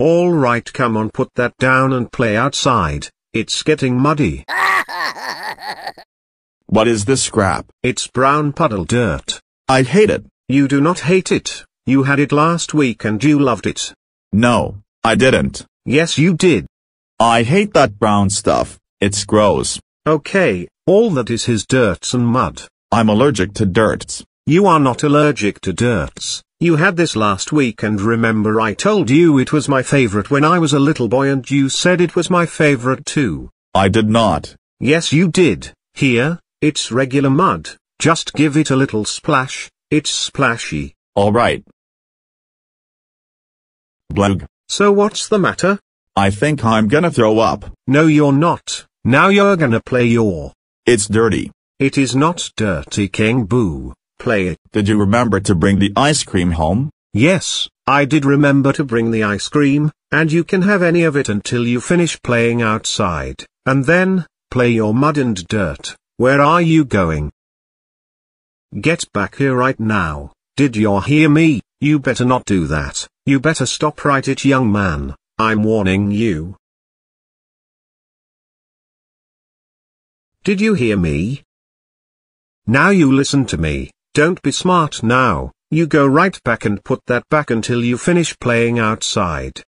Alright come on put that down and play outside, it's getting muddy. What is this scrap? It's brown puddle dirt. I hate it. You do not hate it, you had it last week and you loved it. No, I didn't. Yes you did. I hate that brown stuff. It's gross. Okay, all that is his dirts and mud. I'm allergic to dirts. You are not allergic to dirts. You had this last week and remember I told you it was my favorite when I was a little boy and you said it was my favorite too. I did not. Yes you did. Here, it's regular mud. Just give it a little splash. It's splashy. Alright. Blug. So what's the matter? I think I'm gonna throw up. No you're not. Now you're gonna play your. It's dirty. It is not dirty King Boo. Play it. Did you remember to bring the ice cream home? Yes, I did remember to bring the ice cream, and you can have any of it until you finish playing outside, and then, play your mud and dirt. Where are you going? Get back here right now. Did you hear me? You better not do that. You better stop right it young man. I'm warning you. Did you hear me? Now you listen to me, don't be smart now, you go right back and put that back until you finish playing outside.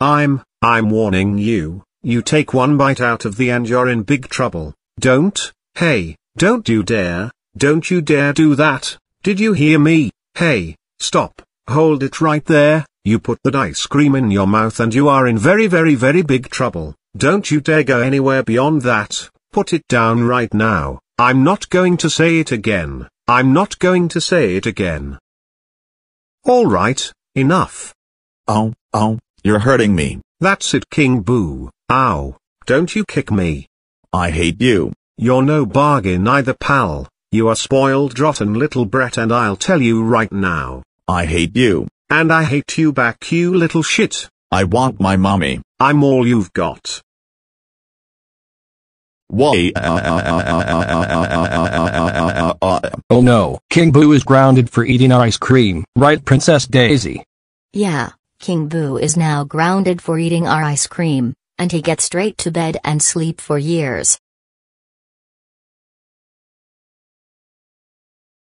I'm, I'm warning you, you take one bite out of the and you're in big trouble, don't, hey, don't you dare, don't you dare do that, did you hear me, hey, stop, hold it right there, you put that ice cream in your mouth and you are in very very very big trouble, don't you dare go anywhere beyond that, put it down right now, I'm not going to say it again, I'm not going to say it again. Alright, enough. Oh, oh, you're hurting me. That's it King Boo, ow, don't you kick me. I hate you. You're no bargain either pal, you are spoiled rotten little brat and I'll tell you right now. I hate you. And I hate you back you little shit. I want my mommy. I'm all you've got. Why? Oh, oh no, King Boo is grounded for eating ice cream, right Princess Daisy? Yeah, King Boo is now grounded for eating our ice cream, and he gets straight to bed and sleep for years.